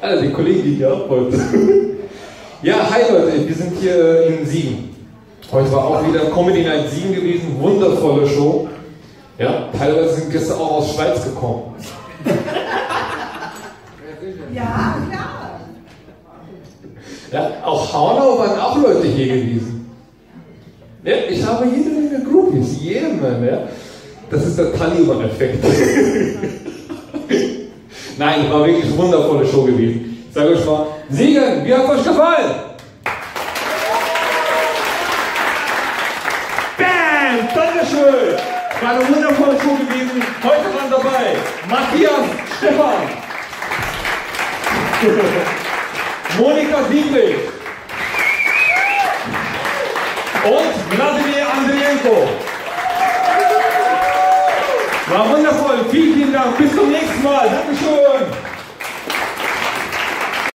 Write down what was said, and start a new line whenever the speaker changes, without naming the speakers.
Also, die Kollegen, die hier auch wollten. Ja, hi Leute, wir sind hier in Siegen. Heute war auch wieder Comedy Night Siegen gewesen, wundervolle Show. Ja, teilweise sind Gäste auch aus Schweiz gekommen.
Ja, klar.
Ja, auch Haunau waren auch Leute hier gewesen. Ja, ich habe jede Menge Groupies, jede Menge. Ja. Das ist der Taliban-Effekt. Nein, war wirklich eine wundervolle Show gewesen. Ich sage euch mal, Siegen, wie hat es euch gefallen? Bam! Dankeschön! War eine wundervolle Show gewesen. Heute waren dabei Matthias Stefan, Monika Sieglich und Wladimir Andrienko. War wundervoll. Vielen, vielen Dank. Bis zum nächsten Mal. Dankeschön.